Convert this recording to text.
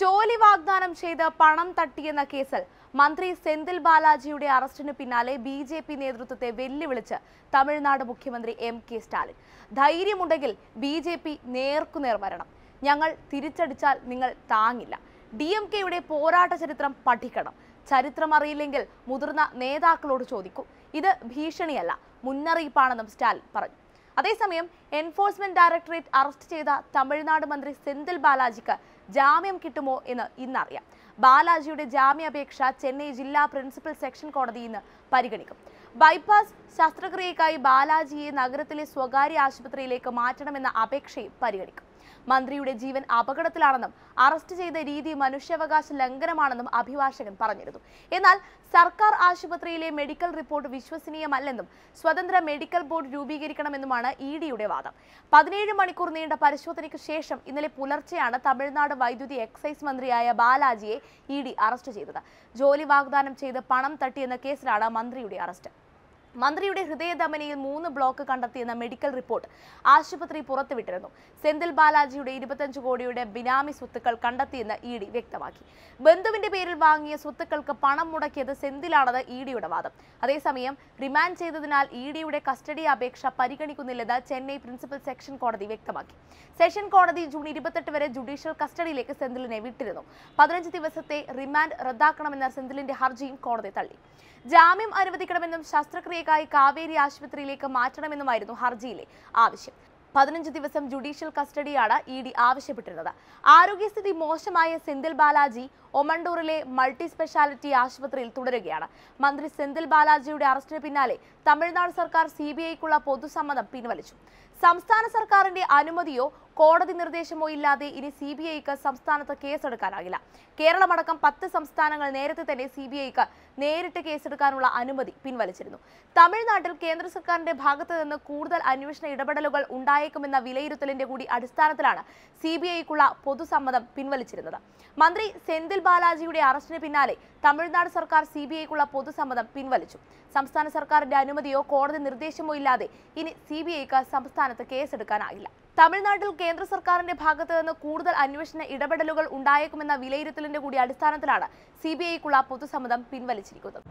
ജോലി വാഗ്ദാനം ചെയ്ത് പണം തട്ടിയെന്ന കേസിൽ മന്ത്രി സെന്തിൽ ബാലാജിയുടെ അറസ്റ്റിന് പിന്നാലെ ബി ജെ പി നേതൃത്വത്തെ വെല്ലുവിളിച്ച് തമിഴ്നാട് മുഖ്യമന്ത്രി എം കെ സ്റ്റാലിൻ. ധൈര്യമുണ്ടെങ്കിൽ ബി ജെ പി നേർക്കുനേർ വരണം. ഞങ്ങൾ തിരിച്ചടിച്ചാൽ നിങ്ങൾ താങ്ങില്ല. ഡി എം കെയുടെ പോരാട്ട ചരിത്രം പഠിക്കണം. ചരിത്രം അറിയില്ലെങ്കിൽ മുതിർന്ന നേതാക്കളോട് ചോദിക്കൂ. ഇത് ഭീഷണിയല്ല മുന്നറിയിപ്പാണെന്നും സ്റ്റാലിൻ പറഞ്ഞു. അതേസമയം എൻഫോഴ്സ്മെന്റ് ഡയറക്ടറേറ്റ് അറസ്റ്റ് ചെയ്ത തമിഴ്നാട് മന്ത്രി സെന്തിൽ ബാലാജിക്ക് ജാമ്യം കിട്ടുമോ എന്ന് ഇന്നറിയാം. ബാലാജിയുടെ ജാമ്യാപേക്ഷ ചെന്നൈ ജില്ലാ പ്രിൻസിപ്പൽ സെക്ഷൻ കോടതി ഇന്ന് പരിഗണിക്കും. ബൈപ്പാസ് ശസ്ത്രക്രിയക്കായി ബാലാജിയെ നഗരത്തിലെ സ്വകാര്യ ആശുപത്രിയിലേക്ക് മാറ്റണമെന്ന അപേക്ഷയും പരിഗണിക്കും. മന്ത്രിയുടെ ജീവൻ അപകടത്തിലാണെന്നും അറസ്റ്റ് ചെയ്ത രീതി മനുഷ്യാവകാശ ലംഘനമാണെന്നും അഭിഭാഷകൻ പറഞ്ഞിരുന്നു. എന്നാൽ സർക്കാർ ആശുപത്രിയിലെ മെഡിക്കൽ റിപ്പോർട്ട് വിശ്വസനീയമല്ലെന്നും സ്വതന്ത്ര മെഡിക്കൽ ബോർഡ് രൂപീകരിക്കണമെന്നുമാണ് ഇ ഡിയുടെ വാദം. പതിനേഴ് മണിക്കൂർ നീണ്ട പരിശോധനയ്ക്ക് ശേഷം ഇന്നലെ പുലർച്ചെയാണ് തമിഴ്നാട് വൈദ്യുതി എക്സൈസ് മന്ത്രിയായ ബാലാജിയെ ഇ ഡി അറസ്റ്റ് ചെയ്തത്. ജോലി വാഗ്ദാനം ചെയ്ത് പണം തട്ടിയെന്ന കേസിലാണ് മന്ത്രിയുടെ അറസ്റ്റ്. മന്ത്രിയുടെ ഹൃദയധമനിയിൽ മൂന്ന് ബ്ലോക്ക് കണ്ടെത്തിയെന്ന മെഡിക്കൽ റിപ്പോർട്ട് ആശുപത്രി പുറത്തുവിട്ടിരുന്നു. സെന്തിൽ ബാലാജിയുടെ ഇരുപത്തഞ്ച് കോടിയുടെ ബിനാമി സ്വത്തുക്കൾ കണ്ടെത്തിയെന്ന് ഇ ഡി വ്യക്തമാക്കി. ബന്ധുവിന്റെ പേരിൽ വാങ്ങിയ സ്വത്തുക്കൾക്ക് പണം മുടക്കിയത് സെന്തിലാണെന്ന് ഇ ഡിയുടെ വാദം. അതേസമയം റിമാൻഡ് ചെയ്തതിനാൽ ഇ ഡിയുടെ കസ്റ്റഡി അപേക്ഷ പരിഗണിക്കുന്നില്ലെന്ന് ചെന്നൈ പ്രിൻസിപ്പൽ സെക്ഷൻ കോടതി വ്യക്തമാക്കി. സെഷൻ കോടതി ജൂൺ ഇരുപത്തെട്ട് വരെ ജുഡീഷ്യൽ കസ്റ്റഡിയിലേക്ക് സെന്തിലിനെ വിട്ടിരുന്നു. പതിനഞ്ച് ദിവസത്തെ റിമാൻഡ് റദ്ദാക്കണമെന്ന സെന്തിലിന്റെ ഹർജിയും കോടതി തള്ളി. ജാമ്യം അനുവദിക്കണമെന്നും ശസ്ത്രക്രിയക്കായി കാവേരി ആശുപത്രിയിലേക്ക് മാറ്റണമെന്നുമായിരുന്നു ഹർജിയിലെ ആവശ്യം. പതിനഞ്ച് ദിവസം ജുഡീഷ്യൽ കസ്റ്റഡിയാണ് ഇ ഡി ആവശ്യപ്പെട്ടിരുന്നത്. ആരോഗ്യസ്ഥിതി മോശമായ സെന്തിൽ ബാലാജി ഒമണ്ടൂറിലെ മൾട്ടി സ്പെഷ്യാലിറ്റി ആശുപത്രിയിൽ തുടരുകയാണ്. മന്ത്രി സെന്തിൽ ബാലാജിയുടെ അറസ്റ്റിന് പിന്നാലെ തമിഴ്നാട് സർക്കാർ സി ബി ഐക്കുള്ള പൊതുസമ്മതം പിൻവലിച്ചു. സംസ്ഥാന സർക്കാരിന്റെ അനുമതിയോ കോടതി നിർദ്ദേശമോ ഇല്ലാതെ ഇനി സി ബി ഐക്ക് സംസ്ഥാനത്ത് കേസെടുക്കാനാകില്ല. കേരളമടക്കം പത്ത് സംസ്ഥാനങ്ങൾ നേരത്തെ തന്നെ സി ബി ഐക്ക് നേരിട്ട് കേസെടുക്കാനുള്ള അനുമതി പിൻവലിച്ചിരുന്നു. തമിഴ്നാട്ടിൽ കേന്ദ്ര സർക്കാരിന്റെ ഭാഗത്ത് നിന്ന് കൂടുതൽ അന്വേഷണ ഇടപെടലുകൾ ഉണ്ടായേക്കുമെന്ന വിലയിരുത്തലിന്റെ കൂടി അടിസ്ഥാനത്തിലാണ് സി ബി ഐക്കുള്ള പൊതുസമ്മതം പിൻവലിച്ചിരുന്നത്. മന്ത്രി സെന്തിൽ ബാലാജിയുടെ അറസ്റ്റിന് പിന്നാലെ തമിഴ്നാട് സർക്കാർ സി ബി ഐക്കുള്ള പൊതുസമ്മതം പിൻവലിച്ചു. സംസ്ഥാന സർക്കാരിന്റെ അനുമതിയോ കോടതി നിർദ്ദേശമോ ഇല്ലാതെ ഇനി സി ബി ഐക്ക് സംസ്ഥാനത്ത് കേസെടുക്കാനാകില്ല. തമിഴ്നാട്ടിൽ കേന്ദ്ര സർക്കാരിന്റെ ഭാഗത്ത് നിന്ന് കൂടുതൽ അന്വേഷണ ഇടപെടലുകൾ ഉണ്ടായേക്കുമെന്ന വിലയിരുത്തലിന്റെ കൂടി അടിസ്ഥാനത്തിലാണ് സി ബി ഐക്കുള്ള പൊതുസമ്മതം പിൻവലിച്ചിരിക്കുന്നത്.